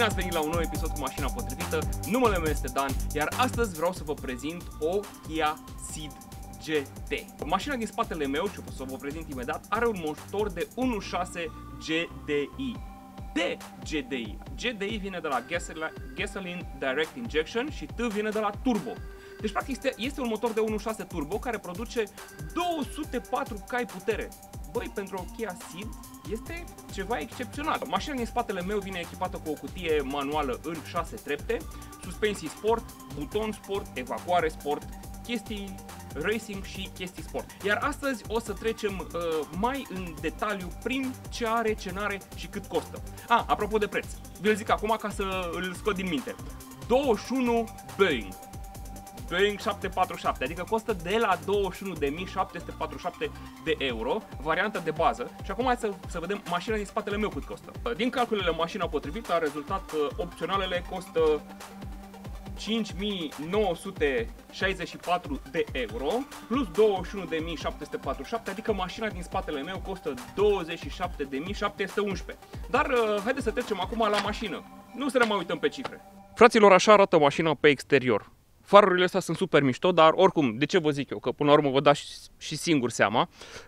tuturor și bine ați venit la un nou episod cu mașina potrivită. Numele meu este Dan, iar astăzi vreau să vă prezint o Kia Ceed GT. Mașina din spatele meu, și o să vă prezint imediat, are un motor de 1.6 GDI. De GDI. GDI vine de la Gasoline Direct Injection și T vine de la Turbo. Deci, practic, este, este un motor de 1.6 turbo care produce 204 cai putere. Băi, pentru o Kia Ceed este ceva excepțional. Mașina din spatele meu vine echipată cu o cutie manuală în 6 trepte, suspensii sport, buton sport, evacuare sport, chestii racing și chestii sport. Iar astăzi o să trecem uh, mai în detaliu prin ce are, ce n-are și cât costă. A, ah, apropo de preț, vi-l zic acum ca să îl scot din minte. 21 Boeing Boeing 747, adică costă de la 21.747 de euro, varianta de bază. Și acum hai să, să vedem mașina din spatele meu cât costă. Din calculele mașina potrivită a rezultat că opționalele costă 5964 de euro plus 21.747, adică mașina din spatele meu costă 27.711. Dar uh, haideți să trecem acum la mașină. Nu să ne mai uităm pe cifre. Fraților, așa arată mașina pe exterior. Farurile astea sunt super mișto, dar oricum, de ce vă zic eu? Că până la urmă vă dați și singur seama.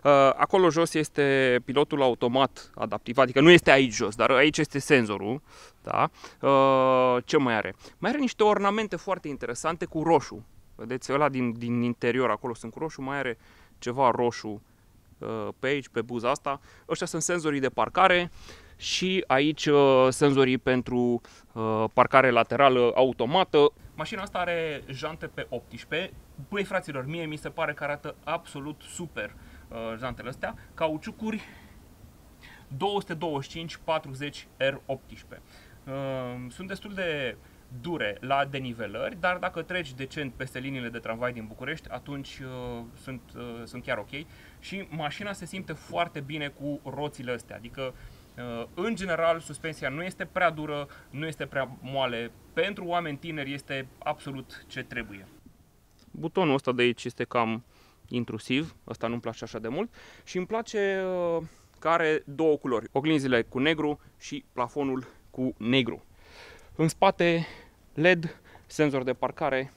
Uh, acolo jos este pilotul automat adaptiv, adică nu este aici jos, dar aici este senzorul. Da? Uh, ce mai are? Mai are niște ornamente foarte interesante cu roșu. Vedeți, ăla din, din interior acolo sunt cu roșu, mai are ceva roșu uh, pe aici, pe buza asta. Ăștia sunt senzorii de parcare și aici senzorii pentru parcare laterală automată. Mașina asta are jante pe 18. Băi, fraților, mie mi se pare că arată absolut super uh, jantele astea. Cauciucuri 225-40 R18. Uh, sunt destul de dure la denivelări, dar dacă treci decent peste liniile de tramvai din București, atunci uh, sunt, uh, sunt chiar ok. Și mașina se simte foarte bine cu roțile astea, adică Uh, în general, suspensia nu este prea dură, nu este prea moale. Pentru oameni tineri este absolut ce trebuie. Butonul ăsta de aici este cam intrusiv, ăsta nu-mi place așa de mult și îmi place uh, că are două culori, oglinzile cu negru și plafonul cu negru. În spate LED, senzor de parcare,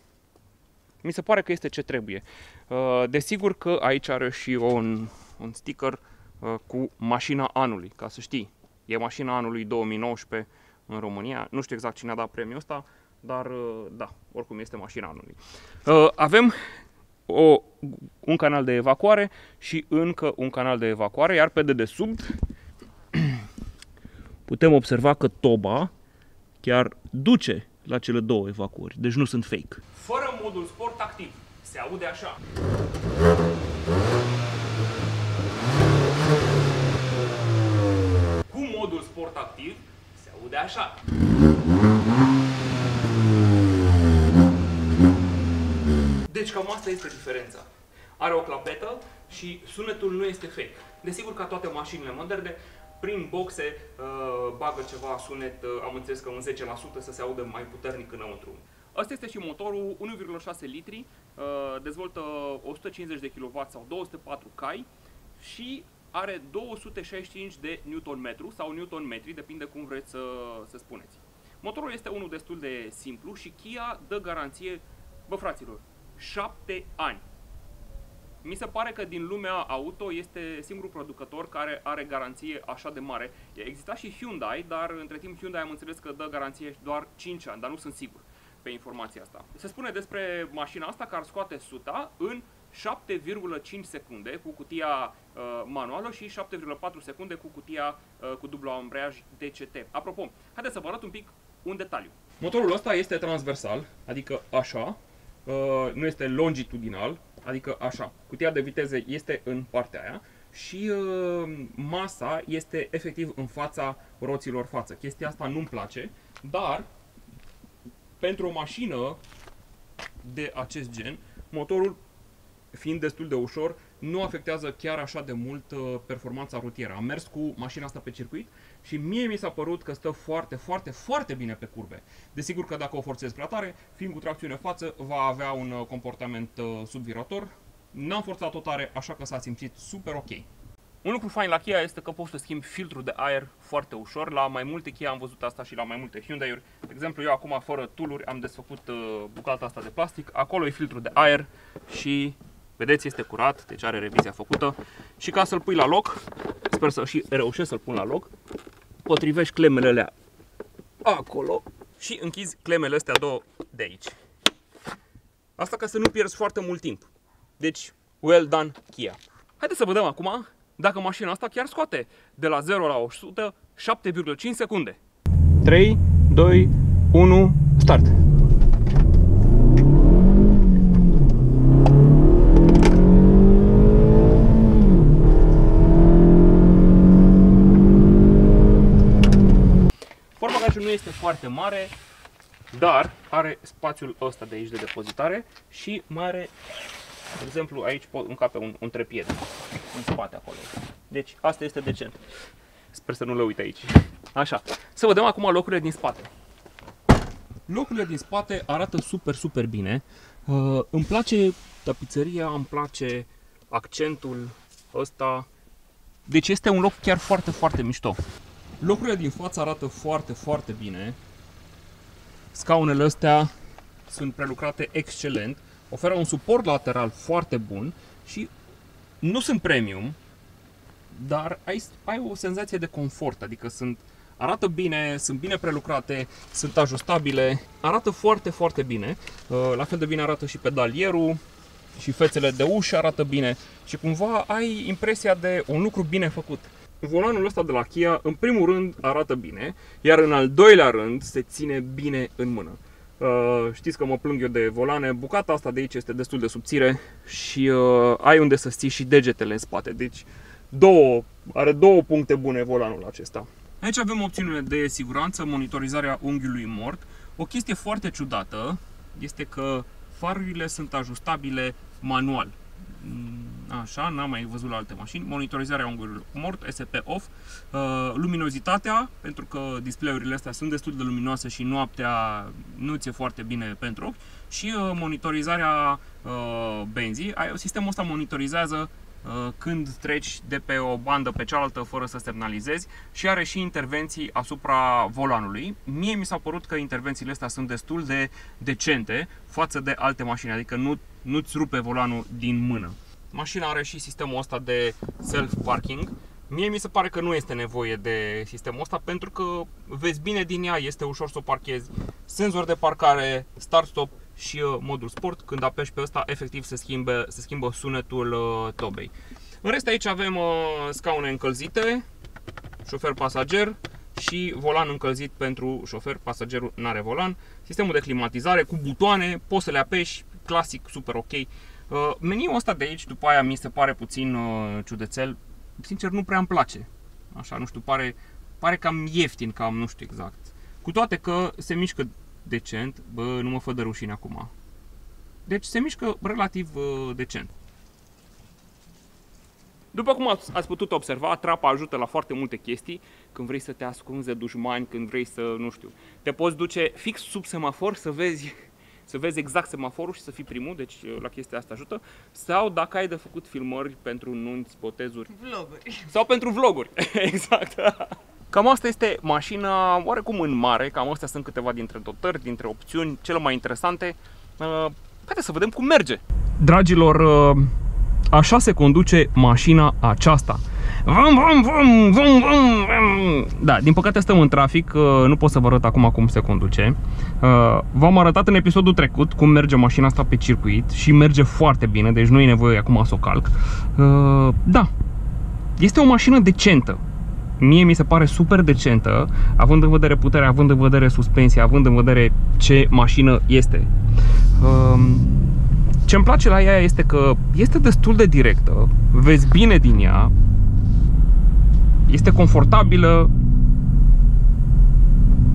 mi se pare că este ce trebuie. Uh, desigur că aici are și un, un sticker Uh, cu mașina anului, ca să știi. E mașina anului 2019 în România. Nu știu exact cine a dat premiul ăsta, dar uh, da, oricum este mașina anului. Uh, avem o, un canal de evacuare și încă un canal de evacuare, iar pe dedesubt putem observa că toba chiar duce la cele două evacuări, deci nu sunt fake. Fără modul sport activ, se aude așa. Sport activ se aude așa. Deci cam asta este diferența. Are o clapetă și sunetul nu este fake. Desigur, ca toate mașinile moderne, prin boxe uh, bagă ceva sunet, uh, am înțeles că un 10% să se audă mai puternic înăuntru. Asta este și motorul 1,6 litri, uh, dezvoltă 150 de kW sau 204 cai și are 265 de Nm sau Nm-metri, depinde cum vreți să, să spuneți. Motorul este unul destul de simplu și Kia dă garanție, bă fraților, 7 ani. Mi se pare că din lumea auto este singurul producător care are garanție așa de mare. Exista și Hyundai, dar între timp Hyundai am înțeles că dă garanție doar 5 ani, dar nu sunt sigur pe informația asta. Se spune despre mașina asta că ar scoate suta în 7,5 secunde cu cutia uh, manuală și 7,4 secunde cu cutia uh, cu dublu ambreiaj DCT. Apropo, haideți să vă arăt un pic un detaliu. Motorul ăsta este transversal, adică așa, uh, nu este longitudinal, adică așa. Cutia de viteze este în partea aia și uh, masa este efectiv în fața roților față. Chestia asta nu-mi place, dar pentru o mașină de acest gen, motorul fiind destul de ușor, nu afectează chiar așa de mult uh, performanța rutieră. Am mers cu mașina asta pe circuit și mie mi s-a părut că stă foarte, foarte, foarte bine pe curbe. Desigur că dacă o forțez prea tare, fiind cu tracțiune față, va avea un uh, comportament uh, subvirator. N-am forțat-o tare, așa că s-a simțit super ok. Un lucru fain la Kia este că poți să schimbi filtrul de aer foarte ușor. La mai multe Kia am văzut asta și la mai multe Hyundai-uri. De exemplu, eu acum fără tooluri am desfăcut uh, bucata asta de plastic. Acolo e filtrul de aer și vedeți, este curat, deci are revizia făcută. Și ca să-l pui la loc, sper să și reușesc să-l pun la loc, potrivești clemele alea acolo și închizi clemele astea două de aici. Asta ca să nu pierzi foarte mult timp. Deci, well done Kia. Haideți să vedem acum dacă mașina asta chiar scoate de la 0 la 100 7,5 secunde. 3, 2, 1, start! Portbagajul nu este foarte mare, dar are spațiul ăsta de aici de depozitare și mai are, de exemplu, aici pot încape un, un trepied în spate acolo. Deci asta este decent. Sper să nu le uit aici. Așa, să vedem acum locurile din spate. Locurile din spate arată super, super bine. Uh, îmi place tapiseria, îmi place accentul ăsta. Deci este un loc chiar foarte, foarte mișto. Locurile din față arată foarte, foarte bine. Scaunele astea sunt prelucrate excelent, oferă un suport lateral foarte bun și nu sunt premium, dar ai, ai o senzație de confort, adică sunt arată bine, sunt bine prelucrate, sunt ajustabile, arată foarte, foarte bine. Uh, la fel de bine arată și pedalierul și fețele de ușă arată bine și cumva ai impresia de un lucru bine făcut. Volanul ăsta de la Kia, în primul rând, arată bine, iar în al doilea rând, se ține bine în mână. Uh, știți că mă plâng eu de volane, bucata asta de aici este destul de subțire și uh, ai unde să ții și degetele în spate, deci două, are două puncte bune volanul acesta. Aici avem opțiunile de siguranță, monitorizarea unghiului mort. O chestie foarte ciudată este că farurile sunt ajustabile manual. Mm, așa, n-am mai văzut la alte mașini. Monitorizarea unghiului mort, SP off. Uh, luminozitatea, pentru că display-urile astea sunt destul de luminoase și noaptea nu ți-e foarte bine pentru ochi. Și uh, monitorizarea uh, benzii. Sistemul ăsta monitorizează Uh, când treci de pe o bandă pe cealaltă fără să semnalizezi și are și intervenții asupra volanului. Mie mi s-a părut că intervențiile astea sunt destul de decente față de alte mașini, adică nu, nu-ți rupe volanul din mână. Mașina are și sistemul ăsta de self-parking. Mie mi se pare că nu este nevoie de sistemul ăsta pentru că vezi bine din ea, este ușor să o parchezi. Senzor de parcare, start-stop, și uh, modul sport. Când apeși pe ăsta, efectiv se schimbă, se schimbă sunetul uh, tobei. În rest aici avem uh, scaune încălzite, șofer pasager și volan încălzit pentru șofer, pasagerul nu are volan. Sistemul de climatizare cu butoane, poți să le apeși, clasic, super ok. Meniul ăsta de aici, după aia, mi se pare puțin ciudățel. Sincer, nu prea îmi place. Așa, nu știu, pare, pare cam ieftin, cam nu știu exact. Cu toate că se mișcă decent, bă, nu mă fă de rușine acum. Deci se mișcă relativ uh, decent. După cum ați, ați putut observa, trapa ajută la foarte multe chestii. Când vrei să te ascunzi de dușmani, când vrei să, nu știu, te poți duce fix sub semafor să vezi, să vezi exact semaforul și să fii primul, deci uh, la chestia asta ajută. Sau dacă ai de făcut filmări pentru nunți, botezuri. Vloguri. Sau pentru vloguri, exact. Cam asta este mașina oarecum în mare, cam astea sunt câteva dintre dotări, dintre opțiuni, cele mai interesante. Uh, haideți să vedem cum merge. Dragilor, uh, așa se conduce mașina aceasta. Vom, vom, vom, vom, vom, vom. Da, din păcate stăm în trafic, uh, nu pot să vă arăt acum cum se conduce. Uh, v-am arătat în episodul trecut cum merge mașina asta pe circuit și merge foarte bine, deci nu e nevoie acum să o calc. Uh, da, este o mașină decentă mie mi se pare super decentă, având în vedere puterea, având în vedere suspensia, având în vedere ce mașină este. Um, ce îmi place la ea este că este destul de directă, vezi bine din ea, este confortabilă.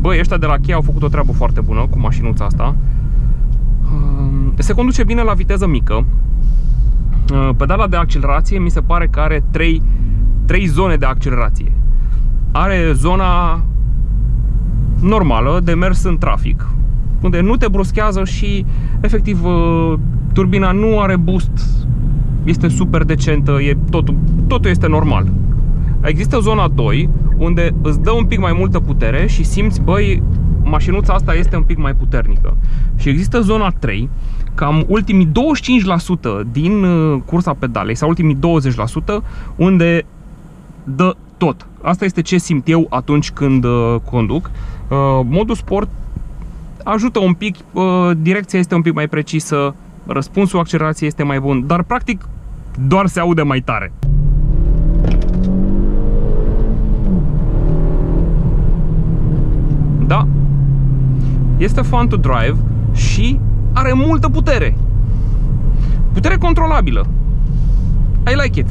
Băi, ăștia de la Kia au făcut o treabă foarte bună cu mașinuța asta. Um, se conduce bine la viteză mică. Uh, pedala de accelerație mi se pare că are 3, 3 zone de accelerație are zona normală de mers în trafic, unde nu te bruschează și efectiv uh, turbina nu are boost este super decentă, e totul, totul este normal. Există zona 2, unde îți dă un pic mai multă putere și simți, băi, mașinuța asta este un pic mai puternică. Și există zona 3, cam ultimii 25% din uh, cursa pedalei sau ultimii 20% unde dă tot. Asta este ce simt eu atunci când uh, conduc. Uh, modul sport ajută un pic, direcția este un pic mai precisă, răspunsul accelerației este mai bun, dar practic doar se aude mai tare. Da, este fun to drive și are multă putere. Putere controlabilă. I like it.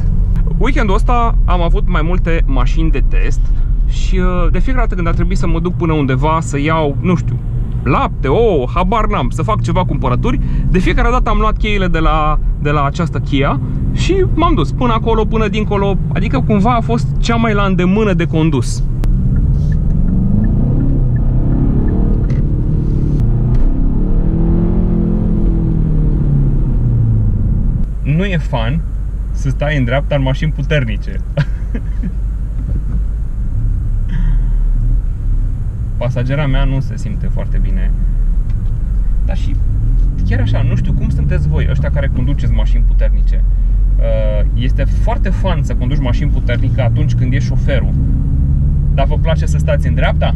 Weekendul ăsta am avut mai multe mașini de test și uh, de fiecare dată când a trebuit să mă duc până undeva să iau, nu știu, lapte, ouă, habar n-am, să fac ceva cumpărături, de fiecare dată am luat cheile de la, de la această Kia și m-am dus până acolo, până dincolo, adică cumva a fost cea mai la îndemână de condus. Nu e fan să stai în dreapta în mașini puternice. Pasagera mea nu se simte foarte bine. Dar și chiar așa, nu știu cum sunteți voi, ăștia care conduceți mașini puternice. Uh, este foarte fan să conduci mașini puternice atunci când ești șoferul. Dar vă place să stați în dreapta?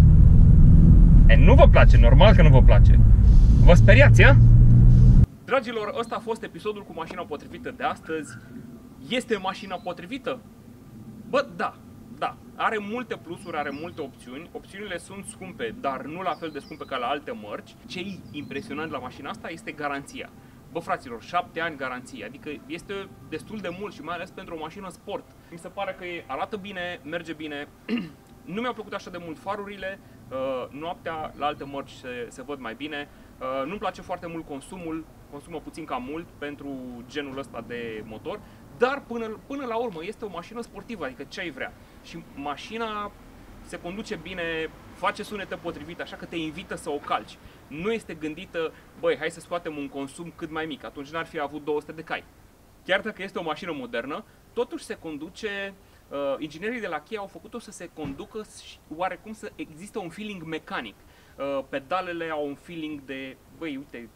E, nu vă place, normal că nu vă place. Vă speriați, ia? Dragilor, ăsta a fost episodul cu mașina potrivită de astăzi. Este mașina potrivită? Bă, da, da, are multe plusuri, are multe opțiuni. Opțiunile sunt scumpe, dar nu la fel de scumpe ca la alte mărci. Ce e impresionant la mașina asta este garanția. Bă, fraților, 7 ani garanție, adică este destul de mult și mai ales pentru o mașină sport. Mi se pare că e, arată bine, merge bine. nu mi-au plăcut așa de mult farurile, uh, noaptea la alte mărci se, se văd mai bine. Uh, nu-mi place foarte mult consumul, consumă puțin cam mult pentru genul ăsta de motor, dar până, până la urmă este o mașină sportivă, adică ce ai vrea. Și mașina se conduce bine, face sunete potrivite, așa că te invită să o calci. Nu este gândită, băi, hai să scoatem un consum cât mai mic, atunci n-ar fi avut 200 de cai. Chiar dacă este o mașină modernă, totuși se conduce, uh, inginerii de la Kia au făcut-o să se conducă și oarecum să există un feeling mecanic. Uh, pedalele au un feeling de, băi, uite,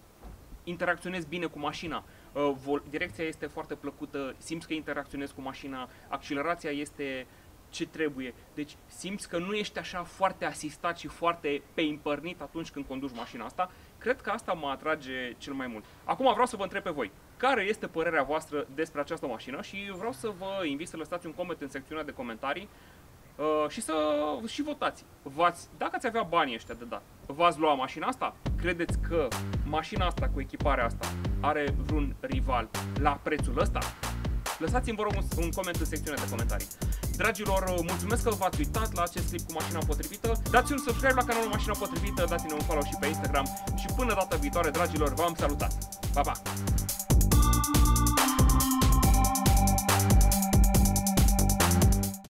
interacționezi bine cu mașina, uh, direcția este foarte plăcută, simți că interacționezi cu mașina, accelerația este ce trebuie. Deci simți că nu ești așa foarte asistat și foarte pe împărnit atunci când conduci mașina asta. Cred că asta mă atrage cel mai mult. Acum vreau să vă întreb pe voi, care este părerea voastră despre această mașină și vreau să vă invit să lăsați un coment în secțiunea de comentarii Uh, și să și votați. V-ați, dacă ați avea banii ăștia de dat, v-ați lua mașina asta? Credeți că mașina asta cu echiparea asta are vreun rival la prețul ăsta? Lăsați-mi, vă rog, un, un coment în secțiunea de comentarii. Dragilor, mulțumesc că v-ați uitat la acest clip cu mașina potrivită. Dați un subscribe la canalul Mașina Potrivită, dați-ne un follow și pe Instagram și până data viitoare, dragilor, v-am salutat. Pa, pa!